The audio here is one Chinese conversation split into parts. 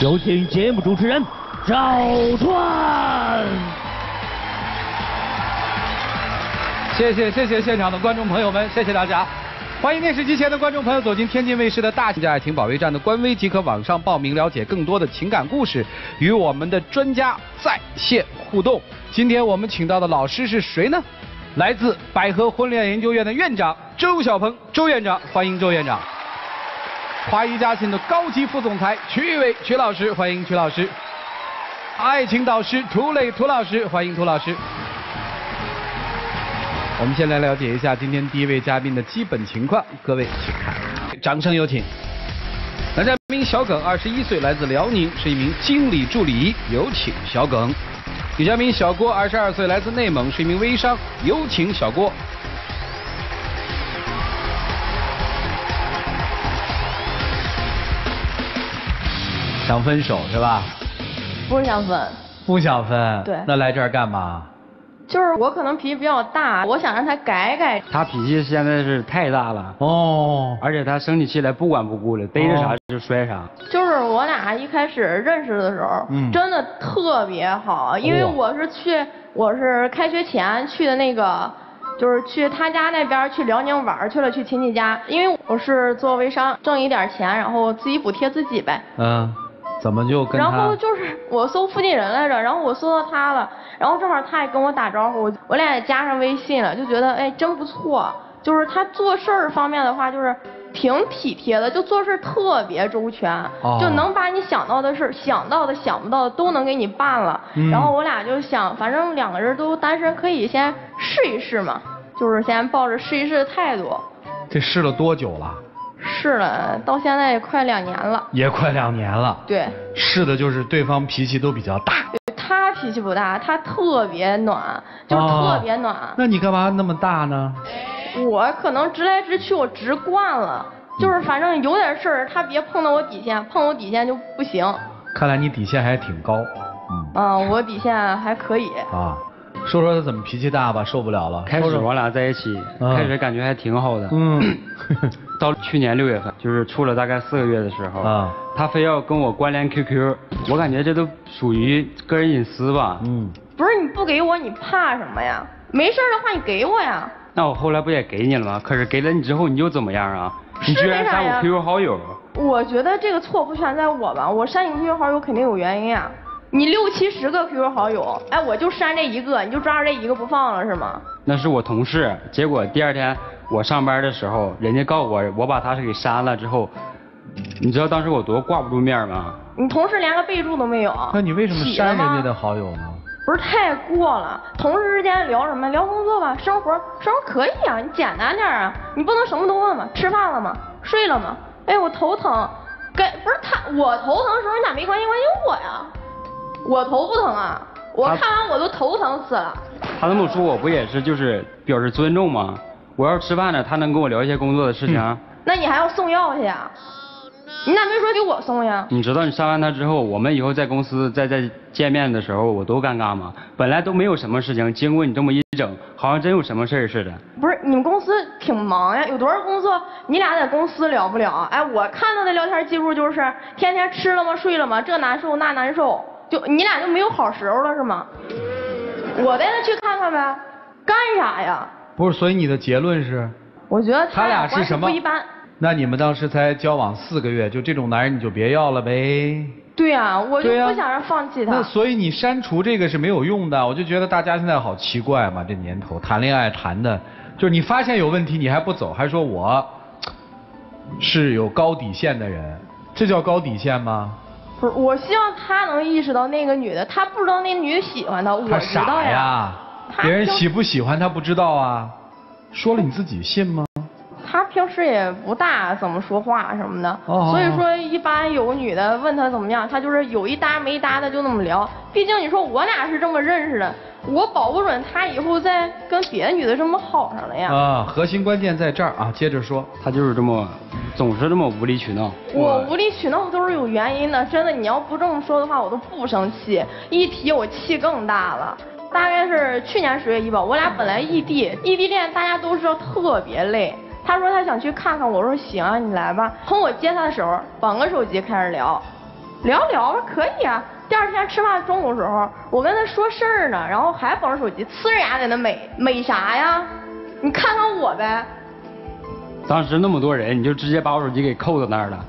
有请节目主持人赵川。谢谢谢谢现场的观众朋友们，谢谢大家。欢迎电视机前的观众朋友走进天津卫视的大型爱情保卫战的官微，即可网上报名了解更多的情感故事，与我们的专家在线互动。今天我们请到的老师是谁呢？来自百合婚恋研究院的院长周小鹏，周院长，欢迎周院长。华谊嘉信的高级副总裁曲玉伟，曲老师，欢迎曲老师。爱情导师涂磊，涂老师，欢迎涂老师。我们先来了解一下今天第一位嘉宾的基本情况，各位请看，掌声有请。男嘉宾小耿，二十一岁，来自辽宁，是一名经理助理，有请小耿。女嘉宾小郭，二十二岁，来自内蒙，是一名微商，有请小郭。想分手是吧？不是想分，不想分。对那来这儿干嘛？就是我可能脾气比较大，我想让他改改。他脾气现在是太大了，哦，而且他生起气来不管不顾的，逮着啥就摔啥。就是我俩一开始认识的时候，嗯真的特别好，因为我是去，我是开学前去的那个。就是去他家那边去辽宁玩去了，去亲戚家，因为我是做微商，挣一点钱，然后自己补贴自己呗。嗯，怎么就跟？然后就是我搜附近人来着，然后我搜到他了，然后正好他也跟我打招呼，我俩也加上微信了，就觉得哎真不错。就是他做事儿方面的话，就是挺体贴的，就做事儿特别周全，哦就能把你想到的事儿、想到的、想不到的都能给你办了。嗯然后我俩就想，反正两个人都单身，可以先试一试嘛，就是先抱着试一试的态度。这试了多久了？试了，到现在也快两年了。也快两年了。对，是的就是对方脾气都比较大。他脾气不大，他特别暖，就是特别暖。那你干嘛那么大呢？我可能直来直去，我直惯了，就是反正有点事儿，他别碰到我底线，碰我底线就不行。看来你底线还挺高。嗯。啊、我底线还可以。啊，说说他怎么脾气大吧，受不了了。开始我俩在一起，嗯开始感觉还挺好的。嗯。到去年六月份，就是处了大概四个月的时候，啊他非要跟我关联 QQ，我感觉这都属于个人隐私吧。嗯。不是你不给我，你怕什么呀？没事的话，你给我呀。那我后来不也给你了吗？可是给了你之后，你又怎么样啊？你是居然删我为啥呀 QQ 好友，我觉得这个错不全在我吧，我删你 QQ 好友肯定有原因啊。你六七十个 QQ 好友，哎，我就删这一个，你就抓着这一个不放了是吗？那是我同事。结果第二天我上班的时候，人家告我，我把他是给删了之后，你知道当时我多挂不住面吗？你同事连个备注都没有。那你为什么删人家的好友呢？不是太过了，同事之间聊什么？聊工作吧，生活，生活可以啊，你简单点啊，你不能什么都问吗？吃饭了吗？睡了吗？哎，我头疼，该不是他，我头疼的时候你咋没关心关心我呀？我头不疼啊，我看完我都头疼死了。他那么说，我不也是就是表示尊重吗？我要是吃饭呢，他能跟我聊一些工作的事情。啊那你还要送药去呀？你咋没说给我送呀？你知道你删完他之后，我们以后在公司再再见面的时候，我多尴尬吗？本来都没有什么事情，经过你这么一整，好像真有什么事儿似的。不是你们公司挺忙呀，有多少工作你俩在公司聊不了？哎，我看到的聊天记录就是天天吃了吗，睡了吗，这难受那难受，就你俩就没有好时候了是吗？我带他去看看呗，干啥呀？不是，所以你的结论是？我觉得他俩是什么？不一般。那你们当时才交往四个月，就这种男人你就别要了呗。对呀、我就不想让放弃他。那所以你删除这个是没有用的，我就觉得大家现在好奇怪嘛，这年头谈恋爱谈的，就是你发现有问题你还不走，还说我是有高底线的人，这叫高底线吗？不是，我希望他能意识到那个女的，他不知道那女的喜欢他，我他知道傻呀，别人喜不喜欢他不知道啊，说了你自己信吗？他平时也不大怎么说话什么的，哦所以说一般有个女的问他怎么样，他就是有一搭没一搭的就那么聊。毕竟你说我俩是这么认识的，我保不准他以后再跟别的女的这么好上了呀。啊，核心关键在这儿啊，接着说。他就是这么，总是这么无理取闹。我无理取闹都是有原因的，真的，你要不这么说的话，我都不生气。一提我气更大了。大概是去年十月一吧，我俩本来异地，异地恋大家都知道特别累。他说他想去看看我，说行啊，你来吧。从我接他的时候，绑个手机开始聊，聊聊吧，可以啊。第二天吃饭中午时候，我跟他说事儿呢，然后还绑着手机，呲着牙在那美美啥呀？你看看我呗。当时那么多人，你就直接把我手机给扣到那儿了，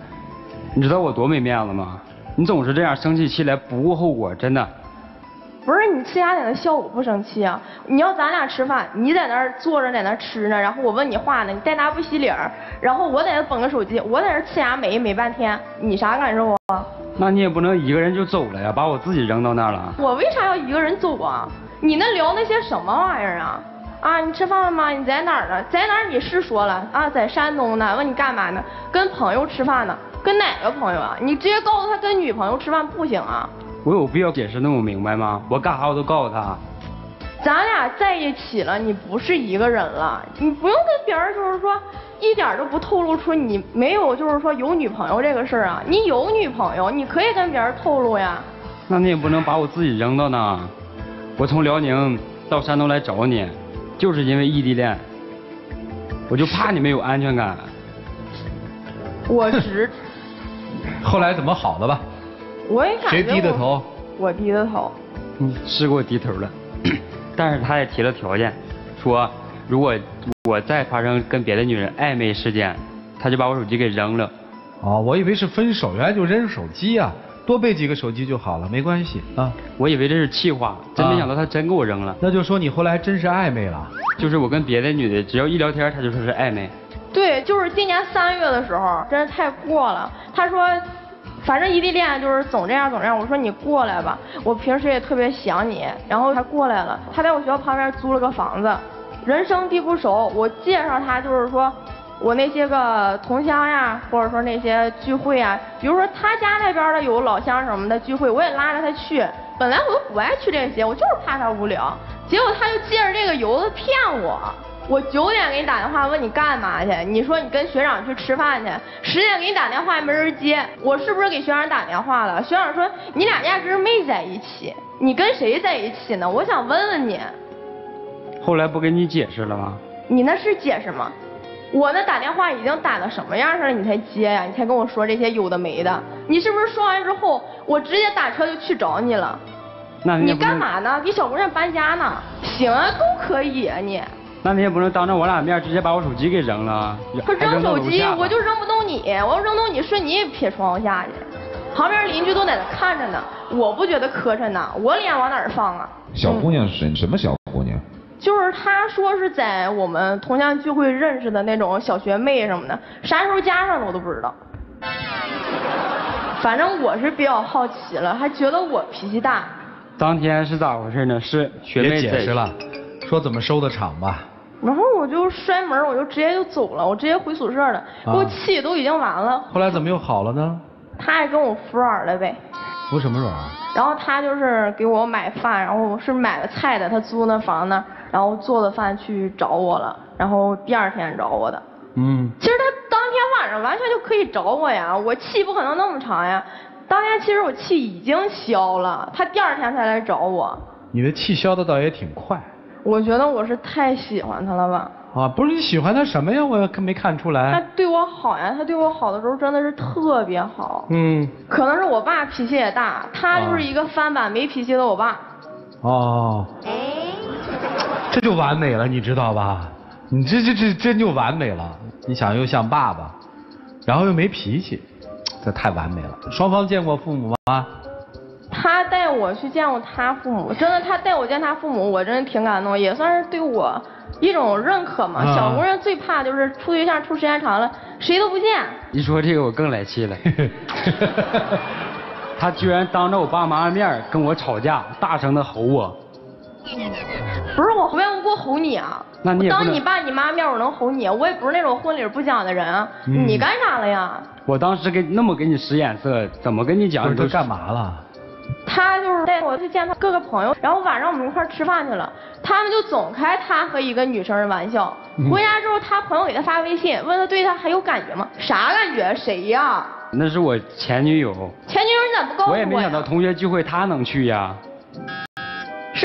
你知道我多没面子吗？你总是这样生起气来不顾后果，真的。不是你呲牙在那笑，我不生气啊。你要咱俩吃饭，你在那儿坐着在那儿吃呢，然后我问你话呢，你带拿不洗脸儿，然后我在那捧个手机，我在那儿呲牙美美半天，你啥感受啊？那你也不能一个人就走了呀，把我自己扔到那儿了。我为啥要一个人走啊？你那聊那些什么玩意儿啊？啊，你吃饭了吗？你在哪儿呢？在哪儿？你是说了啊，在山东呢。问你干嘛呢？跟朋友吃饭呢。跟哪个朋友啊？你直接告诉他跟女朋友吃饭不行啊？我有必要解释那么明白吗？我干啥我都告诉他。咱俩在一起了，你不是一个人了，你不用跟别人就是说一点都不透露出你没有就是说有女朋友这个事儿啊。你有女朋友，你可以跟别人透露呀。那你也不能把我自己扔到那。我从辽宁到山东来找你，就是因为异地恋。我就怕你没有安全感。我直。后来怎么好的吧？我也感觉谁低的头？我低的头。嗯，是给我低头了，但是他也提了条件，说如果我再发生跟别的女人暧昧事件，他就把我手机给扔了。哦，我以为是分手，原来就扔手机啊，多备几个手机就好了，没关系啊。我以为这是气话，真没想到他真给我扔了。那就说你后来真是暧昧了。就是我跟别的女的，只要一聊天，他就说是暧昧。对，就是今年三月的时候，真是太过了。他说。反正异地恋就是总这样总这样，我说你过来吧，我平时也特别想你。然后他过来了，他在我学校旁边租了个房子，人生地不熟，我介绍他就是说，我那些个同乡呀，或者说那些聚会啊，比如说他家那边的有老乡什么的聚会，我也拉着他去。本来我都不爱去这些，我就是怕他无聊，结果他就借着这个由子骗我。我九点给你打电话问你干嘛去？你说你跟学长去吃饭去。十点给你打电话没人接，我是不是给学长打电话了？学长说你俩压根没在一起，你跟谁在一起呢？我想问问你。后来不跟你解释了吗？你那是解释吗？我那打电话已经打到什么样式了，你才接呀？你才跟我说这些有的没的？你是不是说完之后，我直接打车就去找你了？那你干嘛呢？给小姑娘搬家呢？行啊，都可以啊你。那你也不能当着我俩面直接把我手机给扔了。可扔手机，我就扔不动你。我要扔动你，顺你也撇窗户下去。旁边邻居都在那看着呢，我不觉得磕碜呐，我脸往哪儿放啊？小姑娘是什么小姑娘？就是她说是在我们同乡聚会认识的那种小学妹什么的，啥时候加上的我都不知道。反正我是比较好奇了，还觉得我脾气大。当天是咋回事呢？是学妹解释了，说怎么收的场吧。然后我就摔门，我就直接就走了，我直接回宿舍了，给我气都已经完了。后来怎么又好了呢？他还跟我服软了呗。服什么软？然后他就是给我买饭，然后是买了菜的，他租那房子，然后做的饭去找我了，然后第二天找我的。嗯。其实他当天晚上完全就可以找我呀，我气不可能那么长呀。当天其实我气已经消了，他第二天才来找我。你的气消的倒也挺快。我觉得我是太喜欢他了吧？啊，不是你喜欢他什么呀？我看没看出来。他对我好呀，他对我好的时候真的是特别好。嗯。可能是我爸脾气也大，他就是一个翻版没脾气的我爸。哦。哎这就完美了，你知道吧？你这这这真就完美了。你想又像爸爸，然后又没脾气，这太完美了。双方见过父母吗？他带我去见过他父母，真的，他带我见他父母，我真的挺感动，也算是对我一种认可嘛。小姑娘最怕就是处对象处时间长了，谁都不见。一说这个我更来气了，他居然当着我爸妈的面跟我吵架，大声的吼我。不是我无缘无故吼你啊！那你当你爸你妈面我能吼你？我也不是那种婚礼不讲的人，你干啥了呀？我当时给那么给你使眼色，怎么跟你讲？你都干嘛了？他就是带我去见他各个朋友，然后晚上我们一块吃饭去了。他们就总开他和一个女生的玩笑。回家之后，他朋友给他发微信，问他对他还有感觉吗？啥感觉？谁呀？那是我前女友。前女友你咋不告诉我我也没想到同学聚会他能去呀。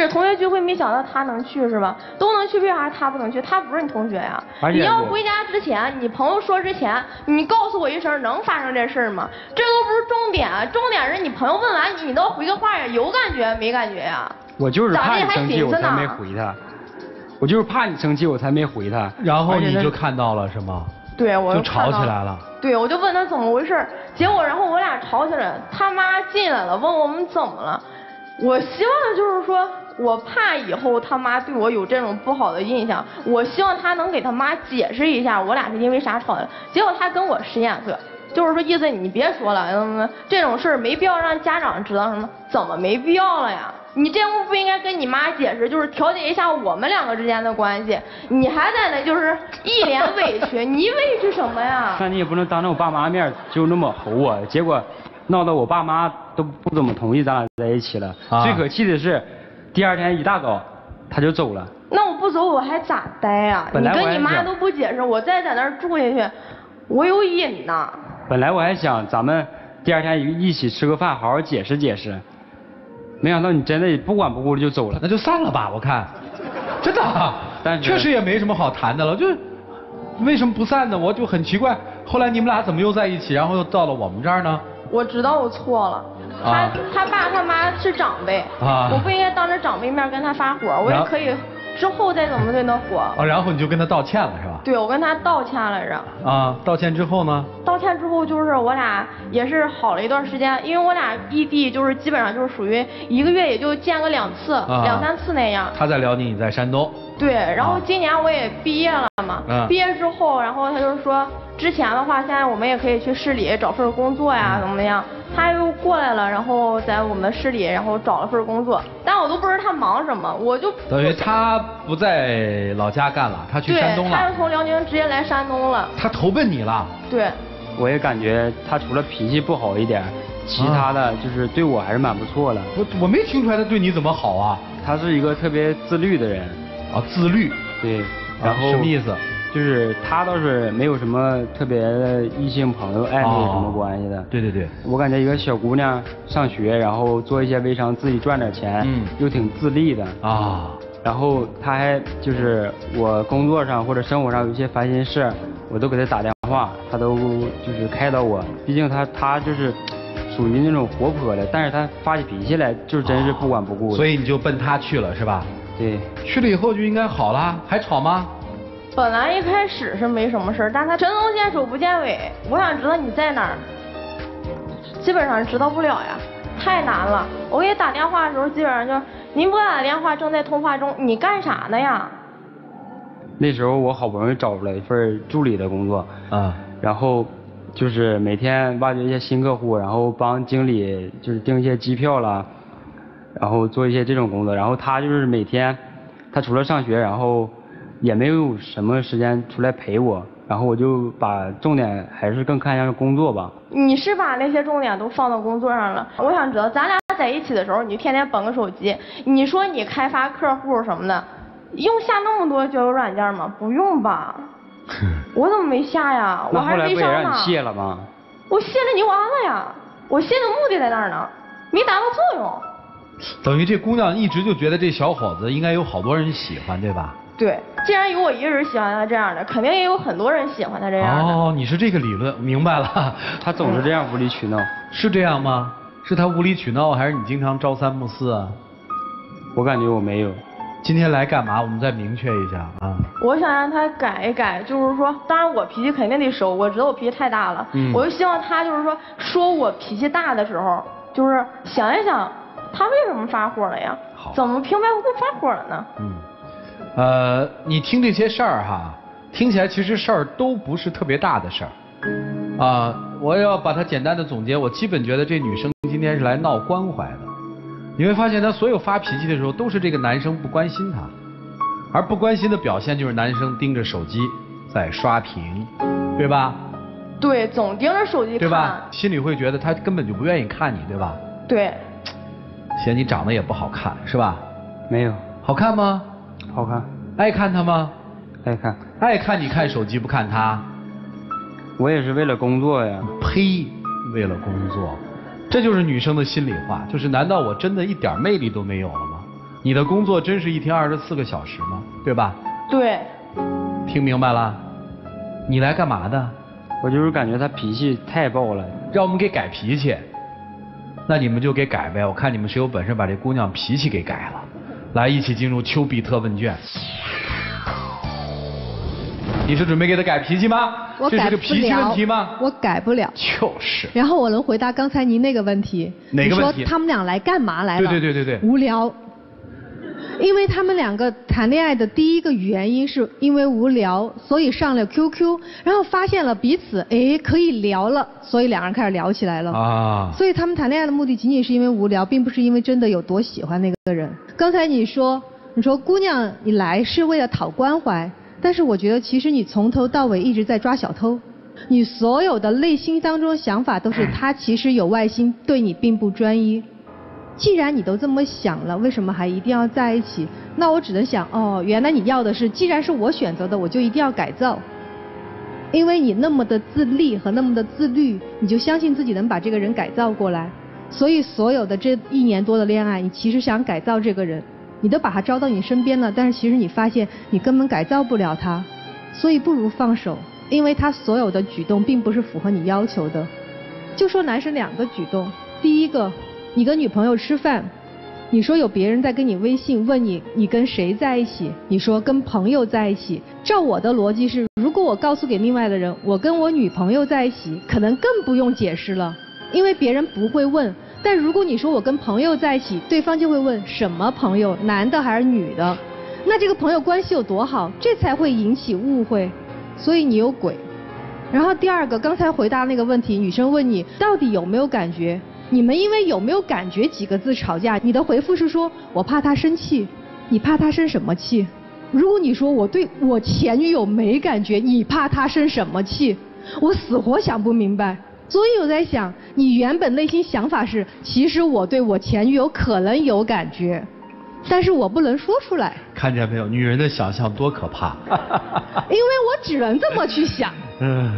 是同学聚会，没想到他能去是吧？都能去，为啥他不能去？他不是你同学呀、而且你要回家之前，你朋友说之前，你告诉我一声，能发生这事儿吗？这都不是重点，啊重点是你朋友问完你，你都要回个话呀，有感觉没感觉呀？我就是怕你生气，咋地还寻思我才没呢回他。我就是怕你生气，我才没回他。然后你就看到了是吗？对，我就吵起来了。对，我就问他怎么回事，结果然后我俩吵起来，他妈进来了，问我们怎么了。我希望的就是说，我怕以后他妈对我有这种不好的印象，我希望他能给他妈解释一下，我俩是因为啥吵的。结果他跟我使眼色，就是说意思你别说了，嗯，这种事儿没必要让家长知道什么，怎么没必要了呀？你这不不应该跟你妈解释，就是调节一下我们两个之间的关系，你还在那就是一脸委屈，你委屈什么呀？那你也不能当着我爸妈面就那么吼我，结果闹得我爸妈都不怎么同意咱俩在一起了。啊最可气的是，第二天一大早他就走了。那我不走我还咋待啊、本来你跟你妈都不解释，我再在那儿住下去，我有瘾呐。本来我还想咱们第二天一一起吃个饭，好好解释解释，没想到你真的不管不顾的就走了。那就散了吧，我看，真的啊，但是确实也没什么好谈的了，就是为什么不散呢？我就很奇怪，后来你们俩怎么又在一起，然后又到了我们这儿呢？我知道我错了，他、啊他爸他妈是长辈，啊我不应该当着长辈面跟他发火，我也可以之后再怎么对他火。啊，然后你就跟他道歉了是吧？对，我跟他道歉来着。啊，道歉之后呢？道歉之后，就是我俩也是好了一段时间，因为我俩异地，就是基本上就是属于一个月也就见个两次、啊两三次那样。他在辽宁，你在山东。对，然后啊今年我也毕业了嘛，嗯毕业之后，然后他就说，之前的话，现在我们也可以去市里找份工作嗯呀，怎么样？他又过来了，然后在我们市里，然后找了份工作，但我都不知道他忙什么，我就等于他不在老家干了，他去山东，了，他又从辽宁直接来山东了，他投奔你了。对，我也感觉他除了脾气不好一点，其他的就是对我还是蛮不错的。我我没听出来他对你怎么好啊？他是一个特别自律的人，啊，自律。对，啊然后什么意思？就是他倒是没有什么特别的异性朋友暧昧什么关系的。对对对。我感觉一个小姑娘上学，然后做一些微商，自己赚点钱，嗯又挺自立的。啊，然后他还就是我工作上或者生活上有一些烦心事，我都给他打电话，他都就是开导我。毕竟他他就是属于那种活泼的，但是他发起脾气来就真是不管不顾所以你就奔他去了是吧？对，去了以后就应该好了，还吵吗？本来一开始是没什么事儿，但他神龙见首不见尾，我想知道你在哪儿，基本上知道不了呀，太难了。我给你打电话的时候，基本上就您拨打的电话正在通话中，你干啥呢呀？那时候我好不容易找出来一份助理的工作，啊，然后就是每天挖掘一些新客户，然后帮经理就是订一些机票啦，然后做一些这种工作。然后他就是每天，他除了上学，然后也没有什么时间出来陪我。然后我就把重点还是更看向工作吧。你是把那些重点都放到工作上了。我想知道，咱俩在一起的时候，你天天捧个手机，你说你开发客户什么的，用下那么多交友软件吗？不用吧？我怎么没下呀？我那还是后来不也微商呢。让你卸了吗？我卸了你完了呀！我卸的目的在那儿呢，没达到作用。等于这姑娘一直就觉得这小伙子应该有好多人喜欢，对吧？对，既然有我一个人喜欢他这样的，肯定也有很多人喜欢他这样的。哦，你是这个理论，明白了。他总是这样无理取闹。是这样吗？是他无理取闹，还是你经常朝三暮四啊？我感觉我没有。今天来干嘛？我们再明确一下啊。我想让他改一改，就是说，当然我脾气肯定得收，我知道我脾气太大了，嗯我就希望他就是说说我脾气大的时候，就是想一想他为什么发火了呀好？怎么平白无故发火了呢？嗯，呃，你听这些事儿哈，听起来其实事儿都不是特别大的事儿。啊，我要把它简单的总结，我基本觉得这女生今天是来闹关怀的。你会发现，他所有发脾气的时候，都是这个男生不关心他，而不关心的表现就是男生盯着手机在刷屏，对吧？对，总盯着手机看。对吧？心里会觉得他根本就不愿意看你，对吧？对嫌你长得也不好看，是吧？没有。好看吗？好看，爱看他吗？爱看。爱看你看手机不看他？我也是为了工作呀。呸！为了工作，这就是女生的心里话，就是难道我真的一点魅力都没有了吗？你的工作真是一天二十四个小时吗？对吧？对，听明白了？你来干嘛的？我就是感觉他脾气太暴了，让我们给改脾气。那你们就给改呗，我看你们谁有本事把这姑娘脾气给改了。来，一起进入丘比特问卷。你是准备给她改脾气吗？这我改不是个脾气问了题吗？我改不了。就是。然后我能回答刚才您那个问题。哪个问题你说他们俩来干嘛来了？对对对对对无聊。因为他们两个谈恋爱的第一个原因是因为无聊，所以上了 QQ，然后发现了彼此，哎，可以聊了，所以两人开始聊起来了。啊。所以他们谈恋爱的目的仅仅是因为无聊，并不是因为真的有多喜欢那个人。刚才你说，你说姑娘你来是为了讨关怀，但是我觉得其实你从头到尾一直在抓小偷，你所有的内心当中的想法都是他其实有外心，对你并不专一。既然你都这么想了，为什么还一定要在一起？那我只能想，哦，原来你要的是，既然是我选择的，我就一定要改造。因为你那么的自立和那么的自律，你就相信自己能把这个人改造过来。所以所有的这一年多的恋爱，你其实想改造这个人，你都把他招到你身边了，但是其实你发现你根本改造不了他，所以不如放手，因为他所有的举动并不是符合你要求的。就说男生两个举动，第一个，你跟女朋友吃饭，你说有别人在跟你微信问你你跟谁在一起，你说跟朋友在一起。照我的逻辑是，如果我告诉给另外的人我跟我女朋友在一起，可能更不用解释了，因为别人不会问。但如果你说我跟朋友在一起，对方就会问什么朋友，男的还是女的？那这个朋友关系有多好，这才会引起误会。所以你有鬼。然后第二个，刚才回答那个问题，女生问你到底有没有感觉？你们因为有没有感觉几个字吵架，你的回复是说我怕他生气，你怕他生什么气？如果你说我对我前女友没感觉，你怕他生什么气？我死活想不明白。所以我在想，你原本内心想法是，其实我对我前女友可能有感觉，但是我不能说出来，看见没有，女人的想象多可怕。因为我只能这么去想。嗯。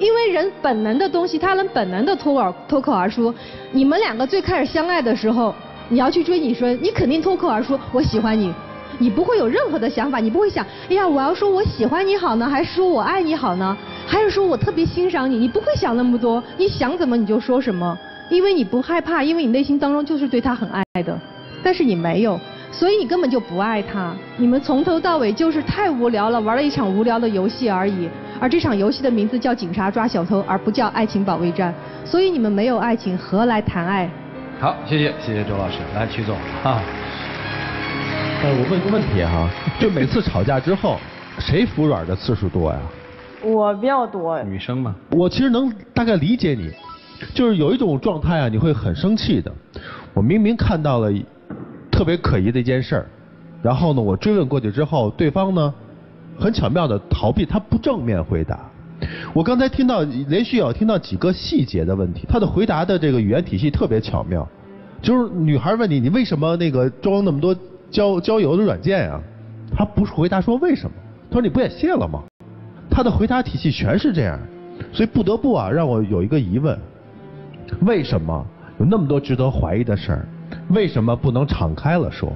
因为人本能的东西，他能本能的脱口脱口而出。你们两个最开始相爱的时候，你要去追女生，你肯定脱口而出我喜欢你，你不会有任何的想法，你不会想，哎呀，我要说我喜欢你好呢，还是说我爱你好呢，还是说我特别欣赏你？你不会想那么多，你想怎么你就说什么，因为你不害怕，因为你内心当中就是对他很爱的，但是你没有。所以你根本就不爱他，你们从头到尾就是太无聊了，玩了一场无聊的游戏而已。而这场游戏的名字叫警察抓小偷，而不叫爱情保卫战。所以你们没有爱情，何来谈爱？好，谢谢谢谢周老师，来曲总啊。呃，我问个问题哈，就每次吵架之后，谁服软的次数多呀？我比较多。女生嘛。我其实能大概理解你，就是有一种状态啊，你会很生气的。我明明看到了特别可疑的一件事儿，然后呢，我追问过去之后，对方呢很巧妙的逃避，他不正面回答。我刚才听到连续有听到几个细节的问题，他的回答的这个语言体系特别巧妙，就是女孩问你，你为什么那个装那么多交交友的软件啊？他不是回答说为什么，他说你不也卸了吗？他的回答体系全是这样，所以不得不啊让我有一个疑问：为什么有那么多值得怀疑的事儿？为什么不能敞开了说？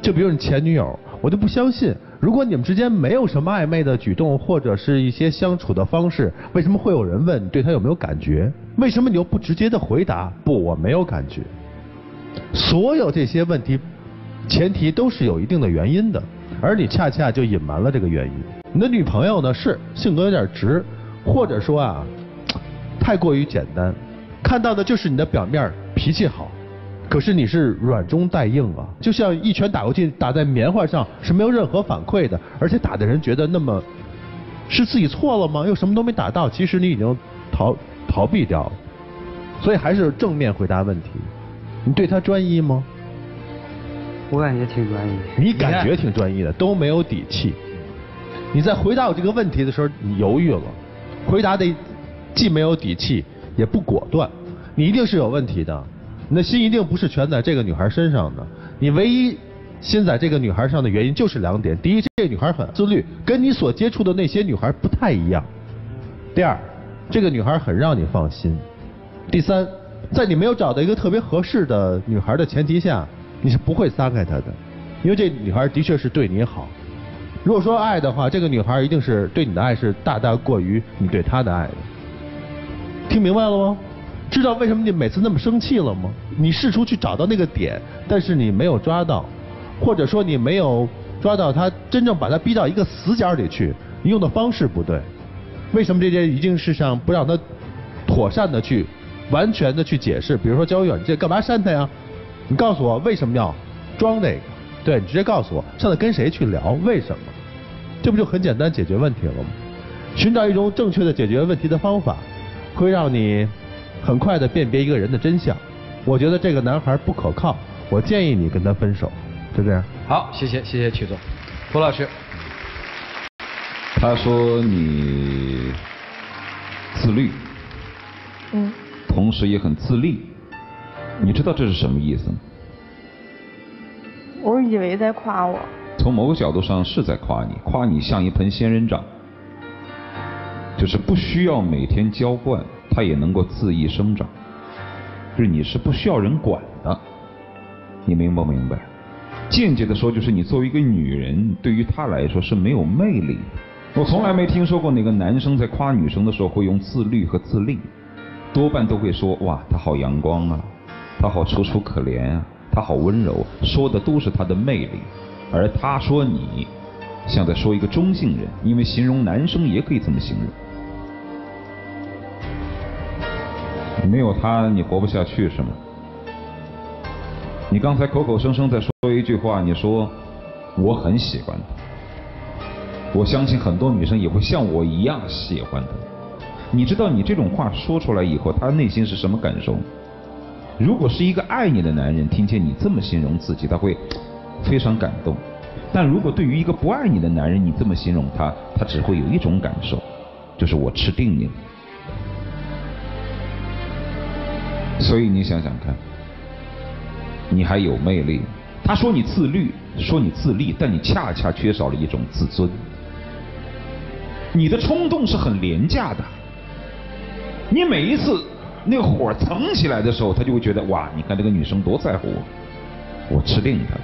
就比如你前女友，我就不相信，如果你们之间没有什么暧昧的举动或者是一些相处的方式，为什么会有人问你对她有没有感觉？为什么你又不直接的回答不我没有感觉？所有这些问题，前提都是有一定的原因的，而你恰恰就隐瞒了这个原因。你的女朋友呢是性格有点直，或者说啊太过于简单，看到的就是你的表面脾气好。可是你是软中带硬啊，就像一拳打过去，打在棉花上是没有任何反馈的，而且打的人觉得那么是自己错了吗？又什么都没打到，其实你已经逃逃避掉了，所以还是正面回答问题。你对他专一吗？我感觉挺专一。你感觉挺专一的，都没有底气。你在回答我这个问题的时候，你犹豫了，回答的既没有底气，也不果断，你一定是有问题的。你的心一定不是全在这个女孩身上的，你唯一心在这个女孩上的原因就是两点：第一，这个女孩很自律，跟你所接触的那些女孩不太一样；第二，这个女孩很让你放心；第三，在你没有找到一个特别合适的女孩的前提下，你是不会撒开她的。因为这女孩的确是对你好。如果说爱的话，这个女孩一定是对你的爱是大大过于你对她的爱的。听明白了吗？知道为什么你每次那么生气了吗？你试图去找到那个点，但是你没有抓到，或者说你没有抓到她真正把她逼到一个死角里去，你用的方式不对。为什么这件一件事上不让她妥善的去、完全的去解释？比如说交友软件干嘛删她呀？你告诉我为什么要装那个？对你直接告诉我，上次跟谁去聊？为什么？这不就很简单解决问题了吗？寻找一种正确的解决问题的方法，会让你很快的辨别一个人的真相。我觉得这个男孩不可靠，我建议你跟他分手，就这样。好，谢谢谢谢曲总，胡老师，他说你自律，嗯，同时也很自立，你知道这是什么意思吗？我以为在夸我。从某个角度上是在夸你，夸你像一盆仙人掌，就是不需要每天浇灌，它也能够恣意生长，就是你是不需要人管的，你明不明白？间接的说，就是你作为一个女人，对于他来说是没有魅力的。我从来没听说过哪个男生在夸女生的时候会用自律和自立，多半都会说哇，她好阳光啊，她好楚楚可怜啊，他好温柔，说的都是他的魅力。而他说你，像在说一个中性人，因为形容男生也可以这么形容。没有他，你活不下去是吗？你刚才口口声声在说一句话，你说我很喜欢他，我相信很多女生也会像我一样喜欢他。你知道你这种话说出来以后，他内心是什么感受？如果是一个爱你的男人，听见你这么形容自己，他会。非常感动，但如果对于一个不爱你的男人，你这么形容他，他只会有一种感受，就是我吃定你了。所以你想想看，你还有魅力。他说你自律，说你自立，但你恰恰缺少了一种自尊。你的冲动是很廉价的，你每一次那个火蹭起来的时候，他就会觉得哇，你看这个女生多在乎我，我吃定她了。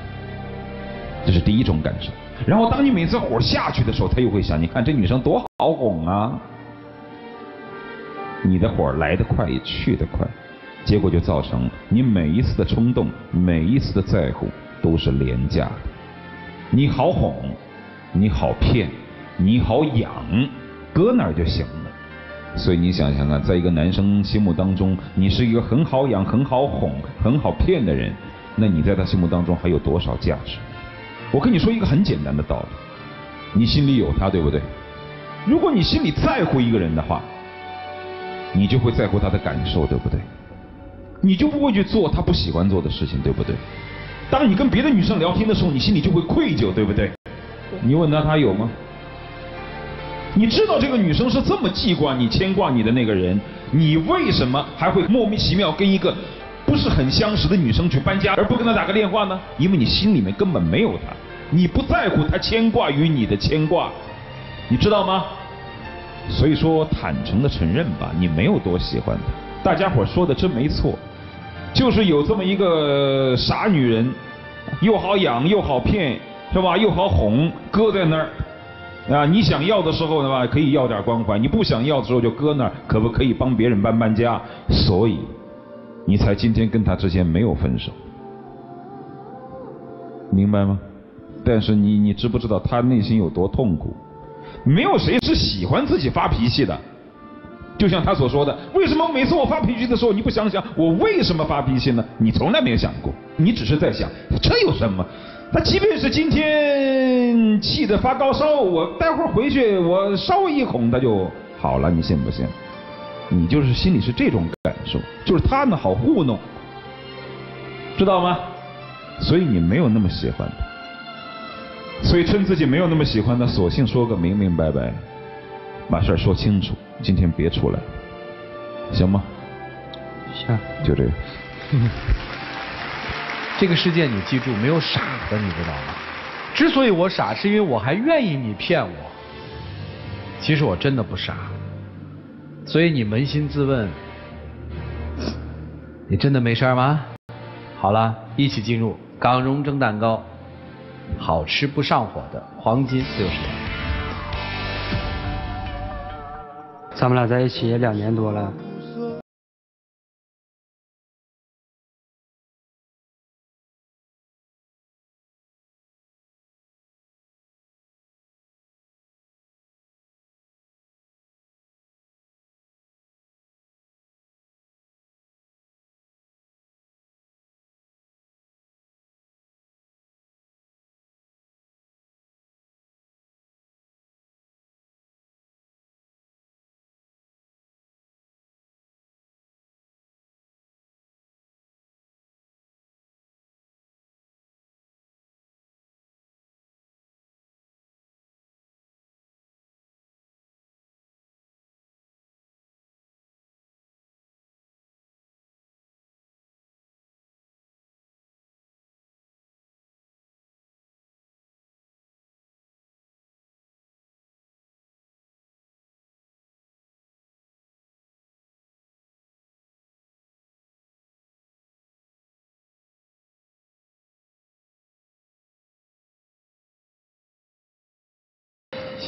这是第一种感受，然后当你每次火下去的时候，他又会想：你看这女生多好哄啊！你的火来得快也去得快，结果就造成你每一次的冲动、每一次的在乎都是廉价的。你好哄，你好骗，你好养，搁那儿就行了。所以你想想看，在一个男生心目当中，你是一个很好养、很好哄、很好骗的人，那你在他心目当中还有多少价值？我跟你说一个很简单的道理，你心里有他，对不对？如果你心里在乎一个人的话，你就会在乎他的感受，对不对？你就不会去做他不喜欢做的事情，对不对？当你跟别的女生聊天的时候，你心里就会愧疚，对不对？你问他，他有吗？你知道这个女生是这么记挂你、牵挂你的那个人，你为什么还会莫名其妙跟一个？不是很相识的女生去搬家，而不跟她打个电话呢？因为你心里面根本没有她，你不在乎她牵挂于你的牵挂，你知道吗？所以说，坦诚的承认吧，你没有多喜欢她。大家伙说的真没错，就是有这么一个傻女人，又好养又好骗，是吧？又好哄，搁在那儿啊！你想要的时候呢吧，可以要点关怀；你不想要的时候就搁那儿，可不可以帮别人搬搬家？所以。你才今天跟他之间没有分手，明白吗？但是你你知不知道他内心有多痛苦？没有谁是喜欢自己发脾气的，就像他所说的，为什么每次我发脾气的时候，你不想想我为什么发脾气呢？你从来没有想过，你只是在想这有什么？他即便是今天气得发高烧，我待会儿回去我稍微一哄他就好了，你信不信？你就是心里是这种感受，就是他们好糊弄，知道吗？所以你没有那么喜欢他，所以趁自己没有那么喜欢他，索性说个明明白白，把事儿说清楚。今天别出来，行吗？行，就这个。这个世界你记住，没有傻的，你知道吗？之所以我傻，是因为我还愿意你骗我。其实我真的不傻。所以你扪心自问，你真的没事吗？好了，一起进入港荣蒸蛋糕。好吃不上火的黄金自由时间。咱们俩在一起也两年多了，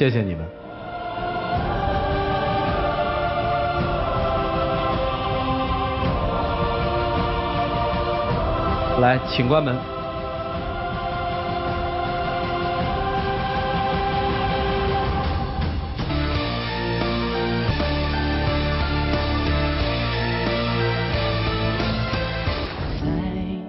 谢谢你们。来，请关门。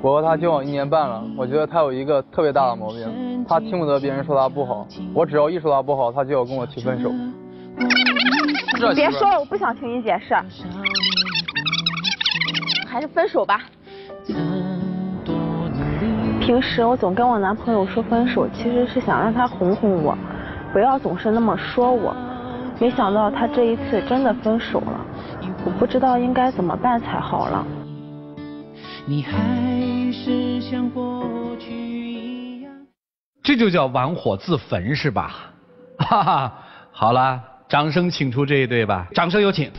我和他交往一年半了，我觉得他有一个特别大的毛病，他听不得别人说他不好，我只要一说他不好，他就要跟我提分手。你别说了，我不想听你解释，还是分手吧。平时我总跟我男朋友说分手，其实是想让他哄哄我，不要总是那么说我。没想到他这一次真的分手了，我不知道应该怎么办才好了。你还是像过去一样。这就叫玩火自焚是吧？哈哈，好了，掌声请出这一对吧，掌声有请。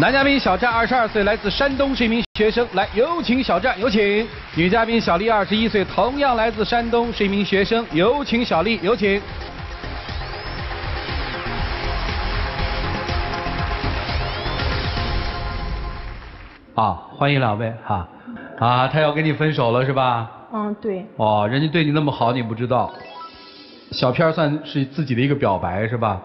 男嘉宾小战，二十二岁，来自山东，是一名学生。来，有请小战，有请。女嘉宾小丽，二十一岁，同样来自山东，是一名学生。有请小丽，有请。啊，欢迎两位哈。啊，他要跟你分手了是吧？嗯，对。哦，人家对你那么好，你不知道。小片算是自己的一个表白是吧？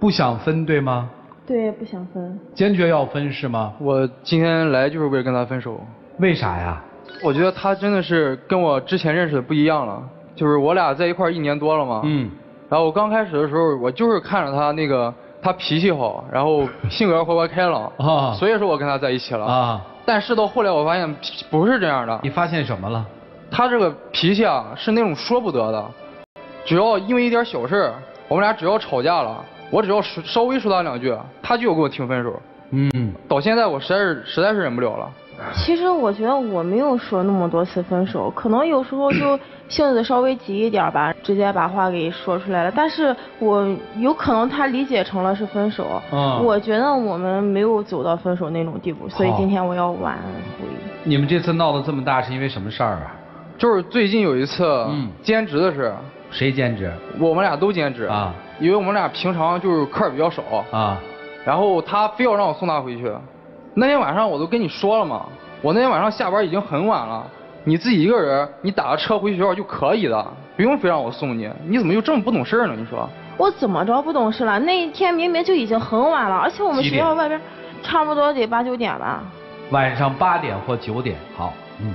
不想分对吗？对，不想分。坚决要分是吗？我今天来就是为了跟他分手。为啥呀？我觉得他真的是跟我之前认识的不一样了，就是我俩在一块一年多了嘛。嗯。然后我刚开始的时候，我就是看着他那个他脾气好，然后性格活泼开朗，啊，所以说我跟他在一起了。啊。但是到后来我发现不是这样的。你发现什么了？他这个脾气啊，是那种说不得的，只要因为一点小事儿，我们俩只要吵架了，我只要说稍微说他两句，他就要跟我提分手。嗯。到现在我实在是实在是忍不了了。其实我觉得我没有说那么多次分手，可能有时候就 性子稍微急一点吧，直接把话给说出来了。但是我有可能他理解成了是分手，嗯我觉得我们没有走到分手那种地步，所以今天我要挽回。你们这次闹得这么大是因为什么事儿啊？就是最近有一次嗯兼职的事，谁兼职？我们俩都兼职啊，因为我们俩平常就是课儿比较少啊，然后他非要让我送他回去。那天晚上我都跟你说了嘛，我那天晚上下班已经很晚了，你自己一个人，你打个车回学校就可以的，不用非让我送你。你怎么就这么不懂事儿呢？你说？我怎么着不懂事了？那一天明明就已经很晚了，而且我们学校外边差不多得八九点吧。晚上八点或九点，好，嗯，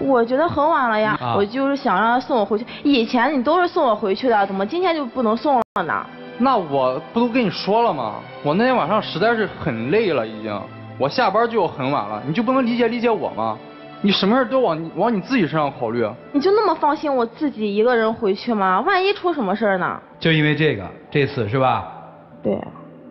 我觉得很晚了呀，啊我就是想让他送我回去。以前你都是送我回去的，怎么今天就不能送了呢？那我不都跟你说了吗？我那天晚上实在是很累了，已经，我下班就要很晚了，你就不能理解理解我吗？你什么事都往你往你自己身上考虑。你就那么放心我自己一个人回去吗？万一出什么事儿呢？就因为这个，这次是吧？对，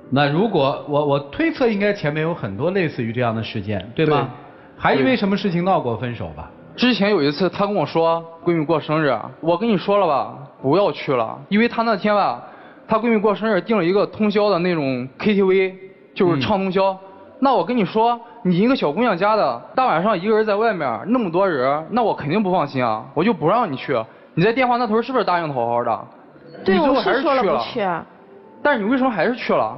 那如果我我推测，应该前面有很多类似于这样的事件，对吗？还因为什么事情闹过分手吧？之前有一次，她跟我说闺蜜过生日，我跟你说了吧，不要去了，因为她那天吧，她闺蜜过生日订了一个通宵的那种 KTV，就是唱通宵，那我跟你说，你一个小姑娘家的，大晚上一个人在外面，那么多人，那我肯定不放心啊，我就不让你去。你在电话那头是不是答应的好好的？对，你最后还我是说了不去。但是你为什么还是去了？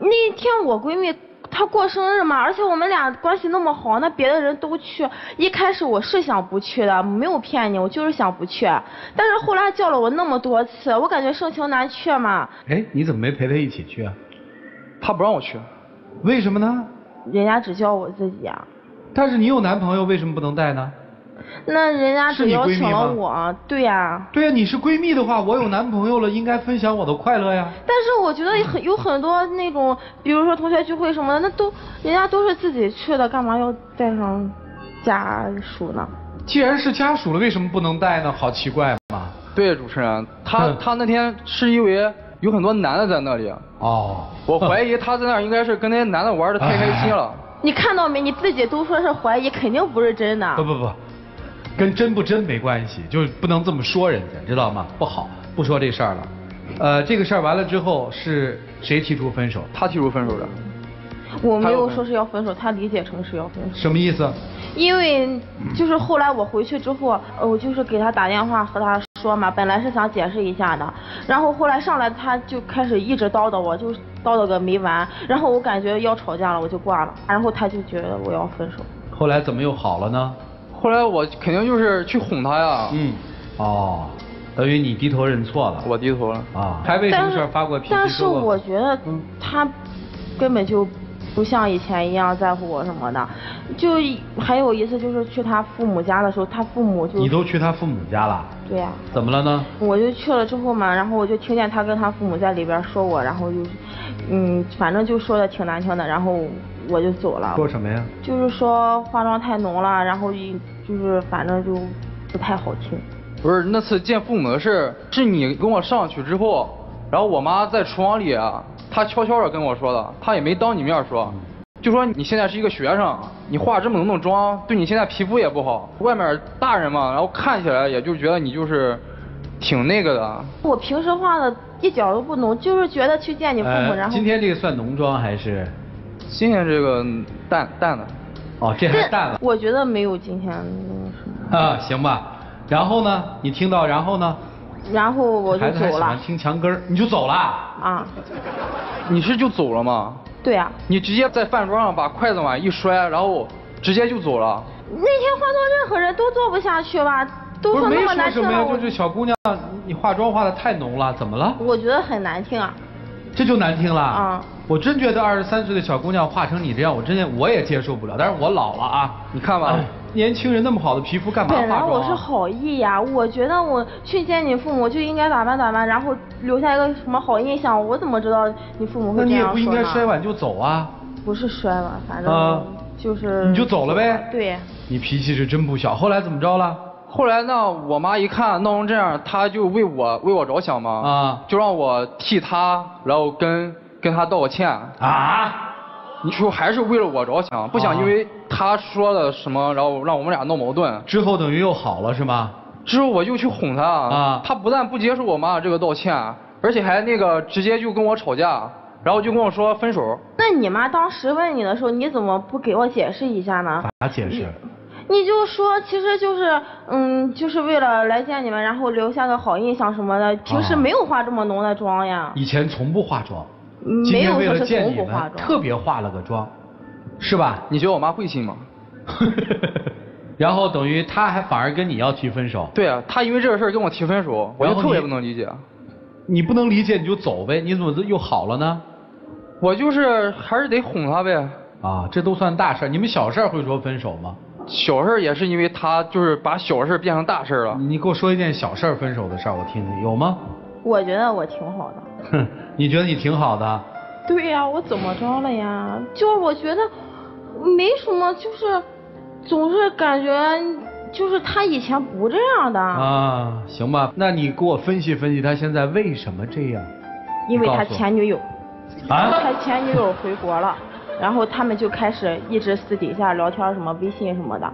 那天我闺蜜她过生日嘛，而且我们俩关系那么好，那别的人都去。一开始我是想不去的，没有骗你，我就是想不去。但是后来叫了我那么多次，我感觉盛情难却嘛。哎，你怎么没陪他一起去啊？他不让我去。为什么呢？人家只叫我自己啊。但是你有男朋友，为什么不能带呢？那人家只邀请了我，对呀、对呀、你是闺蜜的话，我有男朋友了，应该分享我的快乐呀。但是我觉得很有很多那种，比如说同学聚会什么的，那都人家都是自己去的，干嘛要带上家属呢？既然是家属了，为什么不能带呢？好奇怪嘛。对，主持人，他嗯他那天是因为有很多男的在那里，哦，我怀疑他在那儿应该是跟那些男的玩的太开心了。你看到没？你自己都说是怀疑，肯定不是真的。不不不，跟真不真没关系，就是不能这么说人家，知道吗？不好，不说这事儿了。呃，这个事儿完了之后是谁提出分手？他提出分手的。我没有说是要分手，他理解成是要分手。什么意思？因为就是后来我回去之后，呃，我就是给他打电话和他说嘛，本来是想解释一下的，然后后来上来他就开始一直叨叨我，就叨叨个没完，然后我感觉要吵架了，我就挂了，然后他就觉得我要分手。后来怎么又好了呢？后来我肯定就是去哄他呀。嗯，哦，等于你低头认错了。我低头了。啊，还为什么事儿发过脾气？但是我觉得他根本就不像以前一样在乎我什么的。就还有一次就是去他父母家的时候，他父母就你都去他父母家了？对呀、怎么了呢？我就去了之后嘛，然后我就听见他跟他父母在里边说我，然后就是，嗯，反正就说的挺难听的，然后我就走了。说什么呀？就是说化妆太浓了，然后一就是反正就不太好听。不是那次见父母的事，是你跟我上去之后，然后我妈在厨房里啊，她悄悄的跟我说的，她也没当你面说，就说你现在是一个学生，你化这么浓的妆，对你现在皮肤也不好，外面大人嘛，然后看起来也就觉得你就是挺那个的。我平时化的一点儿都不浓，就是觉得去见你父母，呃然后今天这个算浓妆还是？今天这个淡淡的，哦，这还淡了。我觉得没有今天那个。啊，行吧。然后呢？你听到然后呢？然后我就走了孩子还喜欢听墙根儿，你就走了？啊，你是就走了吗？对啊、你直接在饭桌上把筷子碗一摔，然后直接就走了。那天换做任何人都坐不下去吧，都说没那么难听了，说什么呀，就是小姑娘，你化妆化的太浓了，怎么了？我觉得很难听啊。这就难听了。啊我真觉得二十三岁的小姑娘化成你这样，我真的我也接受不了。但是我老了啊，你看吧哎年轻人那么好的皮肤，干嘛化本来？我是好意呀，我觉得我去见你父母就应该打扮打扮，然后留下一个什么好印象。我怎么知道你父母会那你也不应该摔？碗就走啊！不是摔碗，反啊正就是你就走了呗对，你脾气是真不小。后来怎么着了？后来呢，我妈一看闹成这样，她就为我为我着想嘛，啊就让我替她，然后跟跟她道个歉。啊？你说还是为了我着想，不想啊因为她说了什么，然后让我们俩闹矛盾。之后等于又好了是吗？之后我又去哄她，啊她不但不接受我妈这个道歉，而且还那个直接就跟我吵架，然后就跟我说分手。那你妈当时问你的时候，你怎么不给我解释一下呢？咋解释？你就说，其实就是，嗯，就是为了来见你们，然后留下个好印象什么的。平时啊没有化这么浓的妆呀。以前从不化妆，嗯今天为没有说是了见你从不化们，妆特别化了个妆，是吧？你觉得我妈会信吗？然后等于她还反而跟你要提分手，对啊，她因为这个事儿跟我提分手，我就特别不能理解。你不能理解你就走呗，你怎么又好了呢？我就是还是得哄她呗。啊，这都算大事儿，你们小事儿会说分手吗？小事儿也是因为他就是把小事儿变成大事儿了。你给我说一件小事儿分手的事儿，我听听，有吗？我觉得我挺好的。哼，你觉得你挺好的？对呀、我怎么着了呀？就是我觉得没什么，就是总是感觉就是他以前不这样的，啊，行吧，那你给我分析分析他现在为什么这样？因为他前女友，啊他前女友回国了，然后他们就开始一直私底下聊天，什么微信什么的，